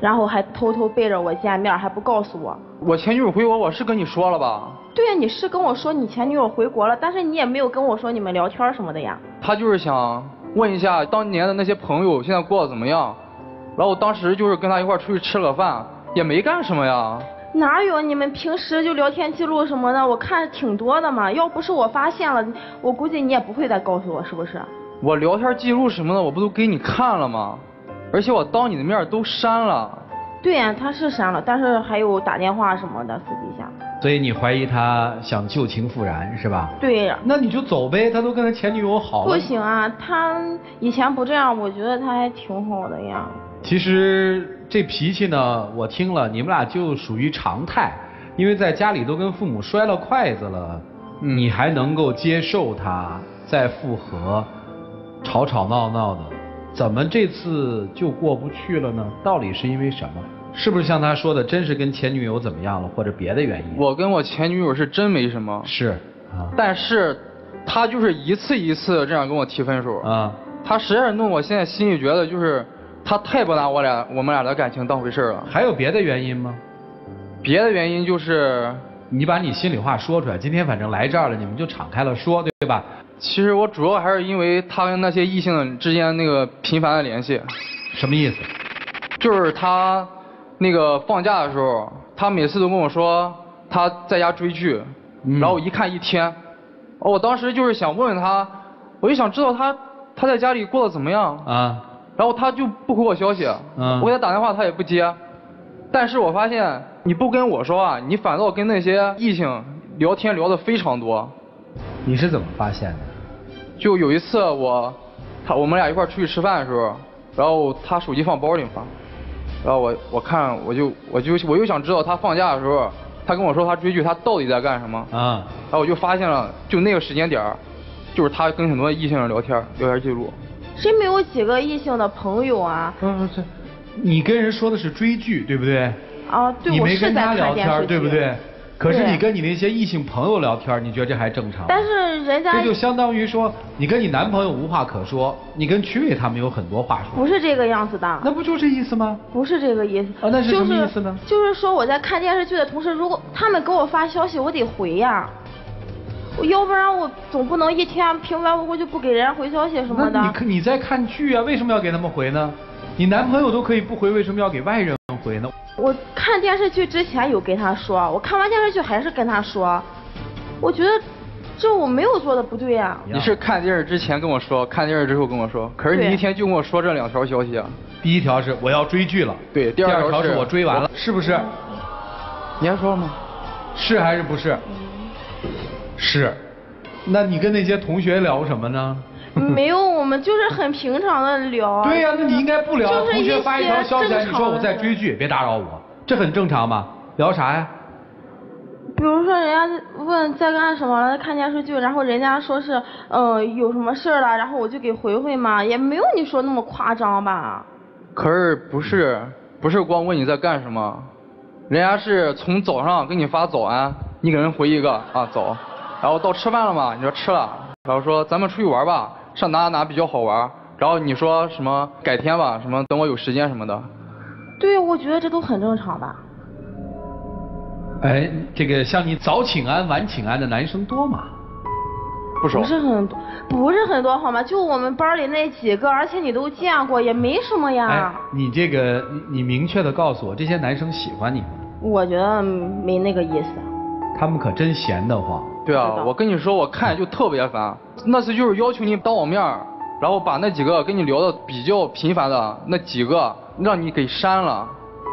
然后还偷偷背着我见面，还不告诉我。我前女友回国，我是跟你说了吧？对呀，你是跟我说你前女友回国了，但是你也没有跟我说你们聊天什么的呀。他就是想问一下当年的那些朋友现在过得怎么样。然后我当时就是跟他一块出去吃了个饭，也没干什么呀。哪有你们平时就聊天记录什么的，我看挺多的嘛。要不是我发现了，我估计你也不会再告诉我，是不是？我聊天记录什么的，我不都给你看了吗？而且我当你的面都删了。对呀，他是删了，但是还有打电话什么的，私底下。所以你怀疑他想旧情复燃是吧？对呀。那你就走呗，他都跟他前女友好了。不行啊，他以前不这样，我觉得他还挺好的呀。其实这脾气呢，我听了，你们俩就属于常态，因为在家里都跟父母摔了筷子了，你还能够接受他再复合，吵吵闹闹的，怎么这次就过不去了呢？到底是因为什么？是不是像他说的，真是跟前女友怎么样了，或者别的原因？我跟我前女友是真没什么。是，啊。但是，他就是一次一次这样跟我提分手。啊。他实在是弄我现在心里觉得就是。他太不拿我俩我们俩的感情当回事了。还有别的原因吗？别的原因就是，你把你心里话说出来。今天反正来这儿了，你们就敞开了说，对吧？其实我主要还是因为他跟那些异性之间那个频繁的联系。什么意思？就是他那个放假的时候，他每次都跟我说他在家追剧，然后我一看一天，我当时就是想问问他，我就想知道他他在家里过得怎么样啊。然后他就不回我消息，我给他打电话他也不接，但是我发现你不跟我说啊，你反倒跟那些异性聊天聊的非常多。你是怎么发现的？就有一次我，他我们俩一块出去吃饭的时候，然后他手机放包里嘛，然后我我看我就我就我又想知道他放假的时候，他跟我说他追剧他到底在干什么啊？然后我就发现了，就那个时间点就是他跟很多异性聊天聊天记录。谁没有几个异性的朋友啊？嗯，这，你跟人说的是追剧，对不对？啊，对，我是在聊天，对不对？可是你跟你那些异性朋友聊天，你觉得这还正常？但是人家这就相当于说，你跟你男朋友无话可说，你跟曲伟他们有很多话说。不是这个样子的。那不就这意思吗？不是这个意思。啊，那是什么意思呢？就是说我在看电视剧的同时，如果他们给我发消息，我得回呀。要不然我总不能一天平白无故就不给人家回消息什么的。那你你在看剧啊？为什么要给他们回呢？你男朋友都可以不回，为什么要给外人回呢？我看电视剧之前有跟他说，我看完电视剧还是跟他说，我觉得这我没有做的不对呀。你是看电视之前跟我说，看电视之后跟我说，可是你一天就跟我说这两条消息啊。第一条是我要追剧了，对，第二条是我追完了，是不是？你还说了吗？是还是不是？是。那你跟那些同学聊什么呢？没有，我们就是很平常的聊。对呀，那你应该不聊。同学发一条消息，你说我在追剧，别打扰我，这很正常嘛。聊啥呀？比如说人家问在干什么，看电视剧，然后人家说是嗯有什么事儿了，然后我就给回回嘛，也没有你说那么夸张吧。可是不是不是光问你在干什么，人家是从早上给你发早安，你给人回一个啊早。然后到吃饭了嘛？你说吃了，然后说咱们出去玩吧，上哪哪比较好玩？然后你说什么改天吧，什么等我有时间什么的。对，我觉得这都很正常吧。哎，这个像你早请安晚请安的男生多吗？不少。不是很多，不是很多好吗？就我们班里那几个，而且你都见过，也没什么呀。哎，你这个你你明确的告诉我，这些男生喜欢你吗？我觉得没那个意思。他们可真闲得慌。对啊，我跟你说，我看就特别烦。那次就是要求你当我面然后把那几个跟你聊的比较频繁的那几个让你给删了。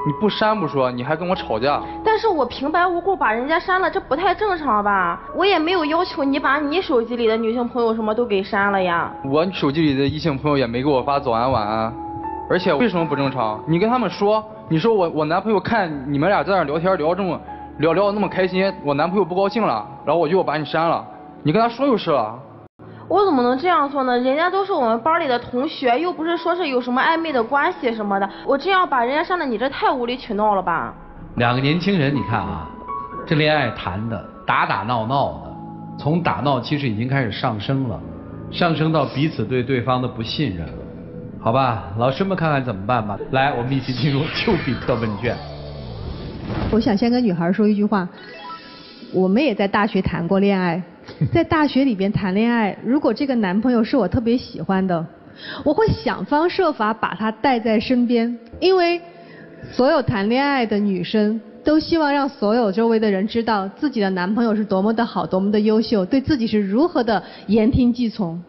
你不删不说，你还跟我吵架。但是我平白无故把人家删了，这不太正常吧？我也没有要求你把你手机里的女性朋友什么都给删了呀。我手机里的异性朋友也没给我发早安晚安，而且为什么不正常？你跟他们说，你说我我男朋友看你们俩在那聊天聊这么。聊聊的那么开心，我男朋友不高兴了，然后我就要把你删了。你跟他说就是了。我怎么能这样说呢？人家都是我们班里的同学，又不是说是有什么暧昧的关系什么的。我这样把人家删了，你这太无理取闹了吧？两个年轻人，你看啊，这恋爱谈的打打闹闹的，从打闹其实已经开始上升了，上升到彼此对对方的不信任。好吧，老师们看看怎么办吧。来，我们一起进入丘比特问卷。我想先跟女孩说一句话，我们也在大学谈过恋爱，在大学里边谈恋爱，如果这个男朋友是我特别喜欢的，我会想方设法把他带在身边，因为所有谈恋爱的女生都希望让所有周围的人知道自己的男朋友是多么的好，多么的优秀，对自己是如何的言听计从。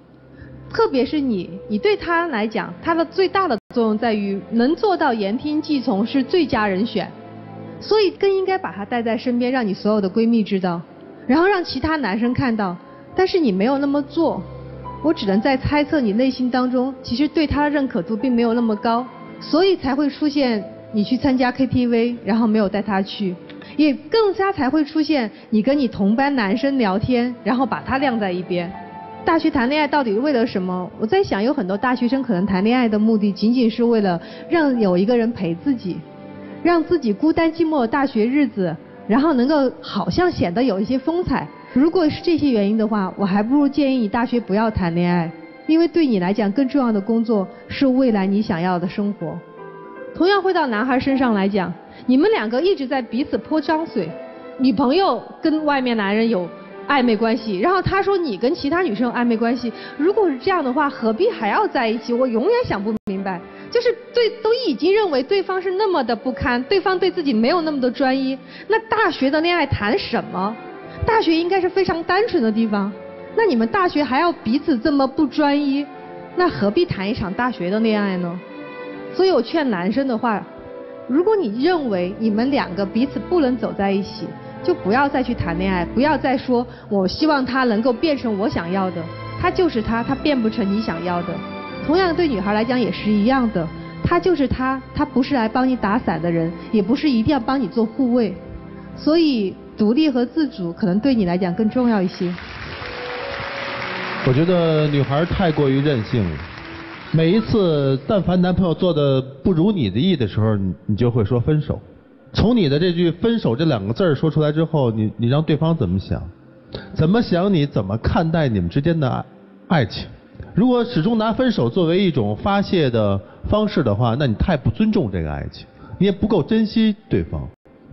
特别是你，你对他来讲，他的最大的作用在于能做到言听计从是最佳人选，所以更应该把他带在身边，让你所有的闺蜜知道，然后让其他男生看到。但是你没有那么做，我只能在猜测你内心当中其实对他的认可度并没有那么高，所以才会出现你去参加 KTV，然后没有带他去，也更加才会出现你跟你同班男生聊天，然后把他晾在一边。大学谈恋爱到底为了什么？我在想，有很多大学生可能谈恋爱的目的仅仅是为了让有一个人陪自己，让自己孤单寂寞大学日子，然后能够好像显得有一些风采。如果是这些原因的话，我还不如建议你大学不要谈恋爱，因为对你来讲更重要的工作是未来你想要的生活。同样会到男孩身上来讲，你们两个一直在彼此泼脏水，女朋友跟外面男人有。暧昧关系，然后他说你跟其他女生有暧昧关系，如果是这样的话，何必还要在一起？我永远想不明白，就是对都已经认为对方是那么的不堪，对方对自己没有那么的专一，那大学的恋爱谈什么？大学应该是非常单纯的地方，那你们大学还要彼此这么不专一，那何必谈一场大学的恋爱呢？所以我劝男生的话，如果你认为你们两个彼此不能走在一起。就不要再去谈恋爱，不要再说我希望他能够变成我想要的，他就是他，他变不成你想要的。同样对女孩来讲也是一样的，他就是他，他不是来帮你打伞的人，也不是一定要帮你做护卫。所以独立和自主可能对你来讲更重要一些。我觉得女孩太过于任性了，每一次但凡男朋友做的不如你的意的时候，你你就会说分手。从你的这句“分手”这两个字说出来之后，你你让对方怎么想？怎么想？你怎么看待你们之间的爱情？如果始终拿分手作为一种发泄的方式的话，那你太不尊重这个爱情，你也不够珍惜对方。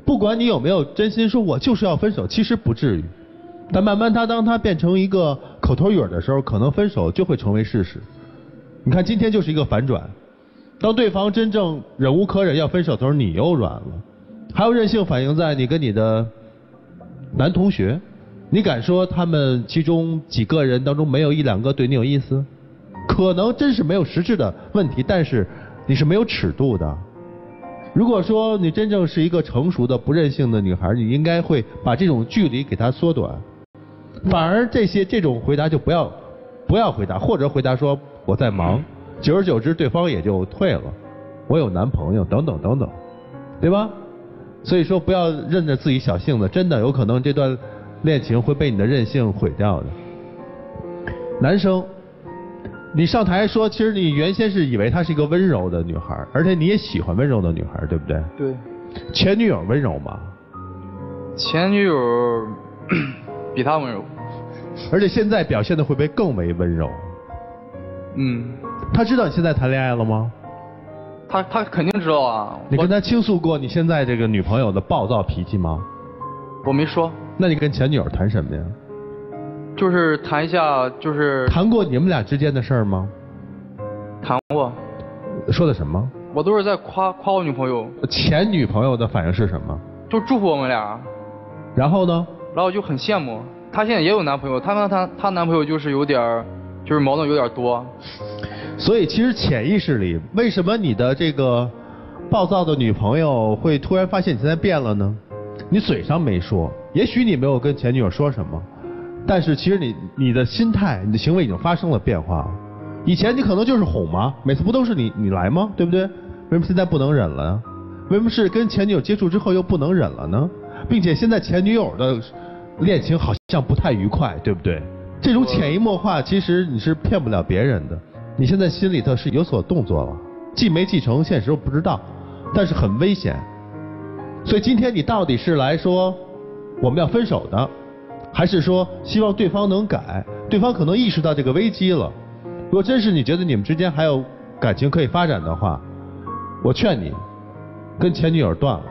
不管你有没有真心说“我就是要分手”，其实不至于。但慢慢他当他变成一个口头语的时候，可能分手就会成为事实。你看今天就是一个反转，当对方真正忍无可忍要分手的时候，你又软了。还有任性反映在你跟你的男同学，你敢说他们其中几个人当中没有一两个对你有意思？可能真是没有实质的问题，但是你是没有尺度的。如果说你真正是一个成熟的不任性的女孩，你应该会把这种距离给它缩短。反而这些这种回答就不要不要回答，或者回答说我在忙，久而久之对方也就退了。我有男朋友等等等等，对吧？所以说，不要任着自己小性子，真的有可能这段恋情会被你的任性毁掉的。男生，你上台说，其实你原先是以为她是一个温柔的女孩，而且你也喜欢温柔的女孩，对不对？对。前女友温柔吗？前女友 比她温柔。而且现在表现的会不会更为温柔？嗯。他知道你现在谈恋爱了吗？他他肯定知道啊。你跟他倾诉过你现在这个女朋友的暴躁脾气吗？我没说。那你跟前女友谈什么呀？就是谈一下，就是谈过你们俩之间的事儿吗？谈过。说的什么？我都是在夸夸我女朋友。前女朋友的反应是什么？就祝福我们俩。然后呢？然后我就很羡慕，她现在也有男朋友，她跟她她男朋友就是有点儿，就是矛盾有点多。所以其实潜意识里，为什么你的这个暴躁的女朋友会突然发现你现在变了呢？你嘴上没说，也许你没有跟前女友说什么，但是其实你你的心态、你的行为已经发生了变化。以前你可能就是哄嘛？每次不都是你你来吗？对不对？为什么现在不能忍了呀？为什么是跟前女友接触之后又不能忍了呢？并且现在前女友的恋情好像不太愉快，对不对？这种潜移默化，其实你是骗不了别人的。你现在心里头是有所动作了，继没继承现实我不知道，但是很危险。所以今天你到底是来说我们要分手的，还是说希望对方能改？对方可能意识到这个危机了。如果真是你觉得你们之间还有感情可以发展的话，我劝你跟前女友断了，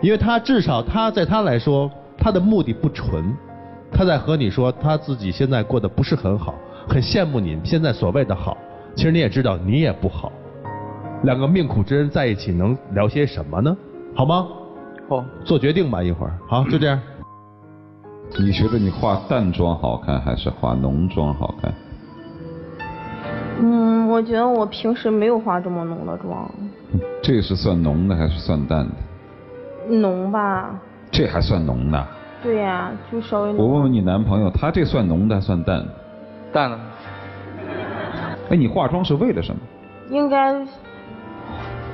因为他至少他在他来说他的目的不纯，他在和你说他自己现在过得不是很好。很羡慕你现在所谓的好，其实你也知道你也不好，两个命苦之人在一起能聊些什么呢？好吗？好，做决定吧，一会儿。好，就这样。你觉得你化淡妆好看还是化浓妆好看？嗯，我觉得我平时没有化这么浓的妆，这是算浓的还是算淡的？浓吧？这还算浓呢？对呀、就稍微我问问你男朋友，他这算浓的还算淡的？淡了。哎，你化妆是为了什么？应该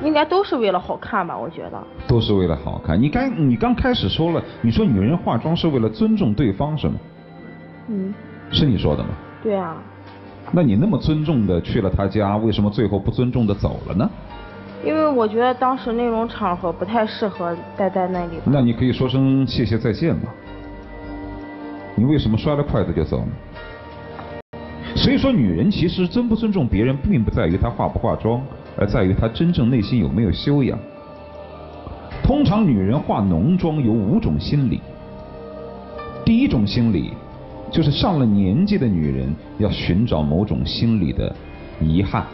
应该都是为了好看吧？我觉得。都是为了好看。你刚你刚开始说了，你说女人化妆是为了尊重对方，是吗？嗯，是你说的吗？对啊。那你那么尊重的去了他家，为什么最后不尊重的走了呢？因为我觉得当时那种场合不太适合待在那里。那你可以说声谢谢再见吗。你为什么摔了筷子就走呢？所以说，女人其实尊不尊重别人，并不在于她化不化妆，而在于她真正内心有没有修养。通常女人化浓妆有五种心理。第一种心理，就是上了年纪的女人要寻找某种心理的遗憾，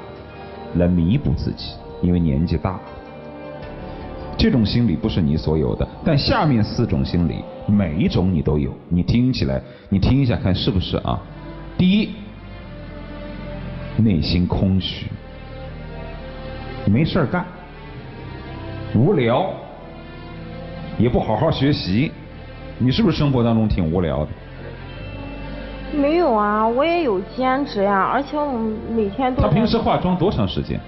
来弥补自己，因为年纪大。这种心理不是你所有的，但下面四种心理，每一种你都有。你听起来，你听一下看是不是啊？第一，内心空虚，没事儿干，无聊，也不好好学习，你是不是生活当中挺无聊的？没有啊，我也有兼职呀，而且我每天都在。他平时化妆多长时间？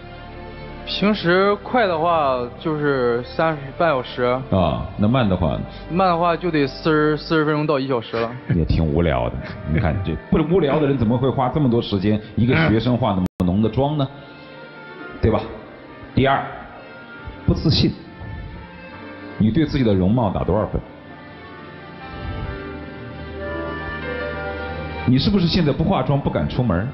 平时快的话就是三十半小时，啊，那慢的话呢？慢的话就得四十四十分钟到一小时了。也挺无聊的。你看这不无聊的人怎么会花这么多时间一个学生化那么浓的妆呢？对吧？第二，不自信。你对自己的容貌打多少分？你是不是现在不化妆不敢出门？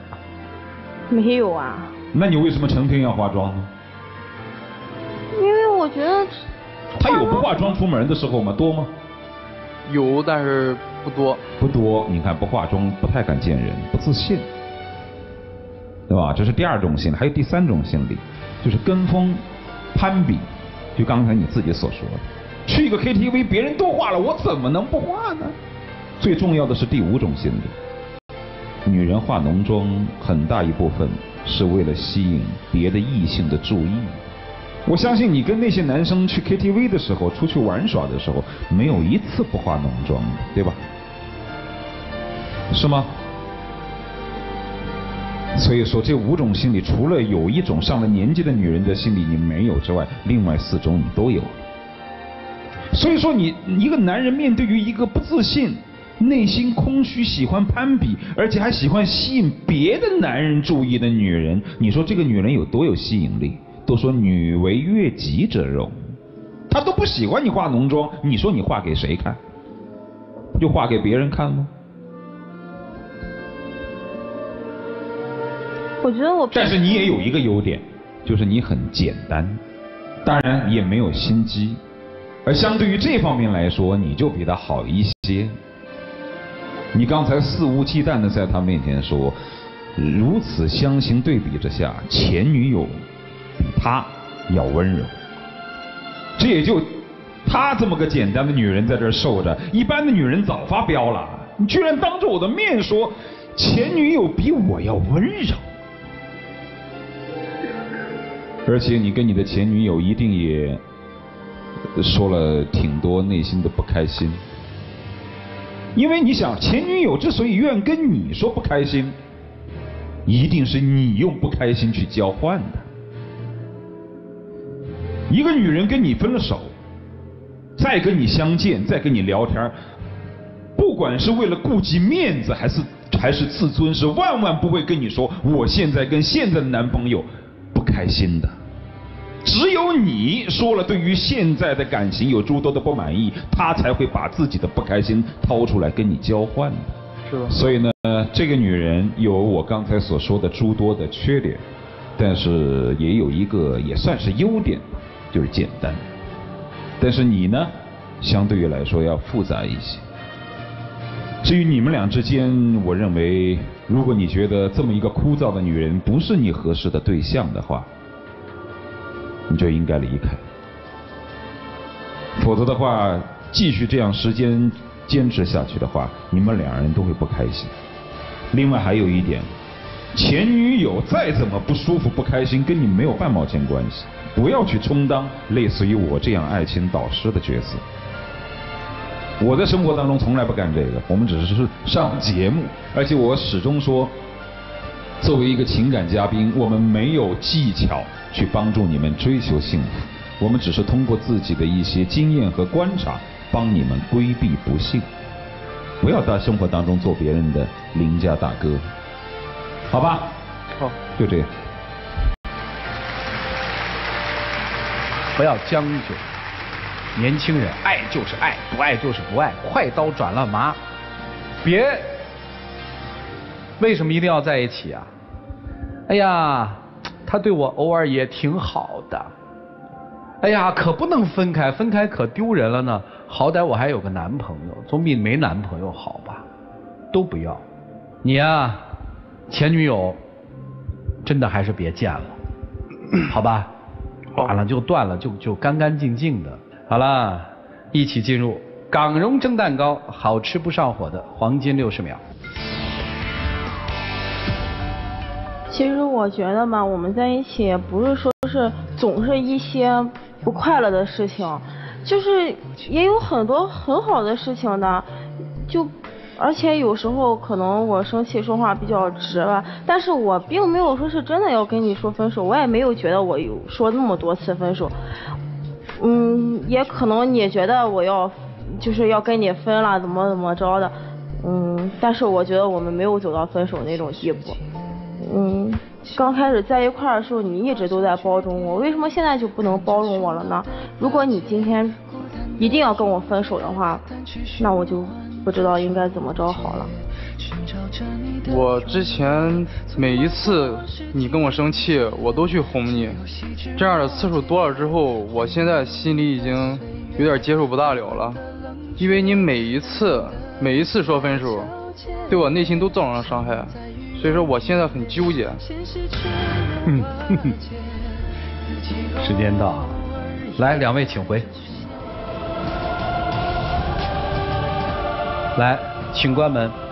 没有啊，那你为什么成天要化妆呢？因为我觉得。他有不化妆出门的时候吗？多吗？有，但是不多。不多，你看不化妆不太敢见人，不自信，对吧？这是第二种心理，还有第三种心理，就是跟风、攀比。就刚才你自己所说的，去一个 KTV，别人都化了，我怎么能不化呢？最重要的是第五种心理，女人化浓妆很大一部分是为了吸引别的异性的注意。我相信你跟那些男生去 KTV 的时候，出去玩耍的时候，没有一次不化浓妆的，对吧？是吗？所以说，这五种心理，除了有一种上了年纪的女人的心理你没有之外，另外四种你都有。所以说，你一个男人面对于一个不自信、内心空虚、喜欢攀比，而且还喜欢吸引别的男人注意的女人，你说这个女人有多有吸引力？都说女为悦己者容，她都不喜欢你化浓妆，你说你化给谁看？不就化给别人看吗？我觉得我。但是你也有一个优点，就是你很简单，当然也没有心机，而相对于这方面来说，你就比他好一些。你刚才肆无忌惮的在他面前说，如此相形对比之下，前女友比他要温柔。这也就她这么个简单的女人在这受着，一般的女人早发飙了。你居然当着我的面说前女友比我要温柔。而且你跟你的前女友一定也说了挺多内心的不开心，因为你想，前女友之所以愿跟你说不开心，一定是你用不开心去交换的。一个女人跟你分了手，再跟你相见，再跟你聊天，不管是为了顾及面子还是还是自尊，是万万不会跟你说我现在跟现在的男朋友不开心的。只有你说了对于现在的感情有诸多的不满意，他才会把自己的不开心掏出来跟你交换的。是吧？所以呢，这个女人有我刚才所说的诸多的缺点，但是也有一个也算是优点，就是简单。但是你呢，相对于来说要复杂一些。至于你们俩之间，我认为，如果你觉得这么一个枯燥的女人不是你合适的对象的话，你就应该离开。否则的话，继续这样时间坚持下去的话，你们两人都会不开心。另外还有一点，前女友再怎么不舒服、不开心，跟你没有半毛钱关系。不要去充当类似于我这样爱情导师的角色。我在生活当中从来不干这个，我们只是上节目，而且我始终说，作为一个情感嘉宾，我们没有技巧去帮助你们追求幸福，我们只是通过自己的一些经验和观察，帮你们规避不幸。不要在生活当中做别人的邻家大哥，好吧？好，就这样。不要将就，年轻人爱就是爱，不爱就是不爱，快刀斩乱麻，别为什么一定要在一起啊？哎呀，他对我偶尔也挺好的。哎呀，可不能分开，分开可丢人了呢。好歹我还有个男朋友，总比没男朋友好吧？都不要，你呀，前女友真的还是别见了，好吧？断了就断了，就就干干净净的。好了，一起进入港荣蒸蛋糕，好吃不上火的黄金六十秒。其实我觉得吧，我们在一起不是说是总是一些不快乐的事情，就是也有很多很好的事情的，就而且有时候可能我生气说话比较直吧，但是我并没有说是真的要跟你说分手，我也没有觉得我有说那么多次分手，嗯，也可能你觉得我要就是要跟你分了，怎么怎么着的，嗯，但是我觉得我们没有走到分手那种地步。嗯，刚开始在一块儿的时候，你一直都在包容我，为什么现在就不能包容我了呢？如果你今天一定要跟我分手的话，那我就不知道应该怎么着好了。我之前每一次你跟我生气，我都去哄你，这样的次数多了之后，我现在心里已经有点接受不大了了，因为你每一次每一次说分手，对我内心都造成了伤害。所以说我现在很纠结。嗯，时间到，来，两位请回。来，请关门。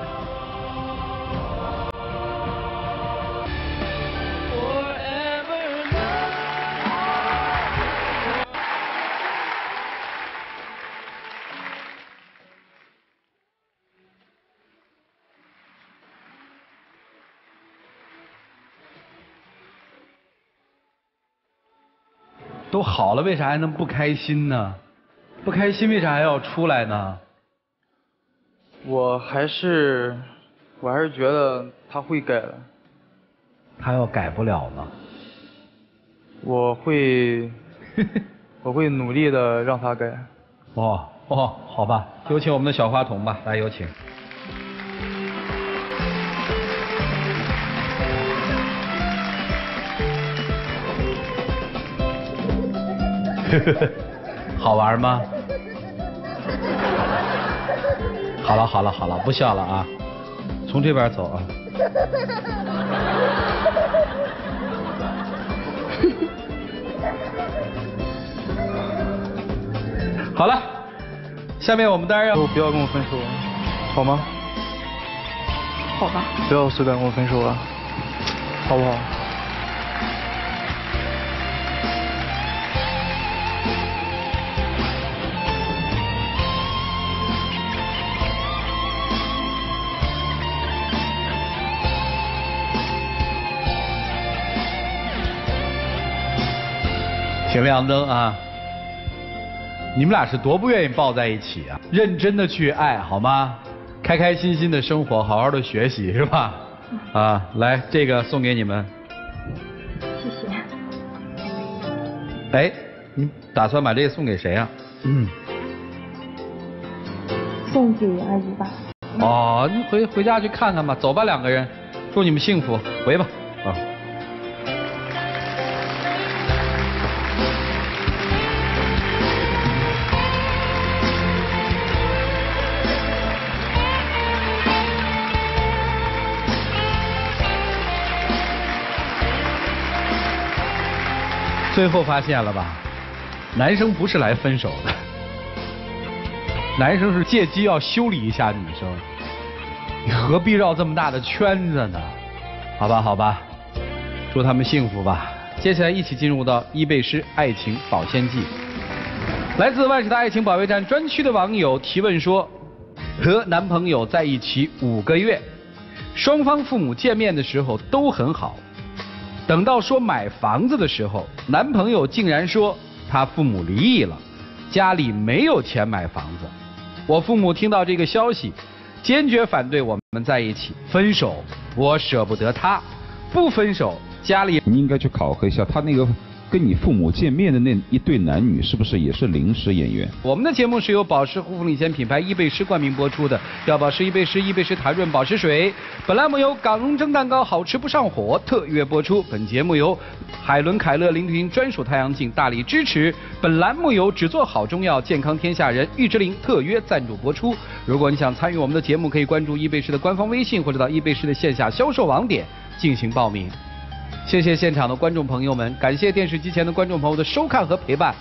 都好了，为啥还能不开心呢？不开心为啥还要出来呢？我还是，我还是觉得他会改的。他要改不了呢？我会，我会努力的让他改。哦哦，好吧，有请我们的小花童吧，来有请。好玩吗？好了好了好了，不笑了啊！从这边走啊！好了，下面我们当然要不要跟我分手了，好吗？好吧。不要随便跟我分手了，好不好？请亮灯啊！你们俩是多不愿意抱在一起啊！认真的去爱好吗？开开心心的生活，好好的学习是吧？啊，来，这个送给你们。谢谢。哎，你打算把这个送给谁啊？嗯。送给阿姨吧。哦，你回回家去看看吧。走吧，两个人，祝你们幸福，回吧。啊。最后发现了吧？男生不是来分手的，男生是借机要修理一下女生。你何必绕这么大的圈子呢？好吧，好吧，祝他们幸福吧。接下来一起进入到伊贝诗爱情保鲜剂。来自万事的爱情保卫战专区的网友提问说：和男朋友在一起五个月，双方父母见面的时候都很好，等到说买房子的时候，男朋友竟然说他父母离异了，家里没有钱买房子。我父母听到这个消息，坚决反对我们在一起，分手我舍不得他，不分手家里你应该去考核一下他那个跟你父母见面的那一对男女是不是也是临时演员？我们的节目是由保湿护肤领先品牌伊贝诗冠名播出的，要保湿伊贝诗，伊贝诗弹润保湿水。本栏目由港荣蒸蛋糕好吃不上火特约播出。本节目由海伦凯勒林婷专属太阳镜大力支持。本栏目由只做好中药健康天下人玉之林特约赞助播出。如果你想参与我们的节目，可以关注伊贝诗的官方微信或者到伊贝诗的线下销售网点进行报名。谢谢现场的观众朋友们，感谢电视机前的观众朋友的收看和陪伴，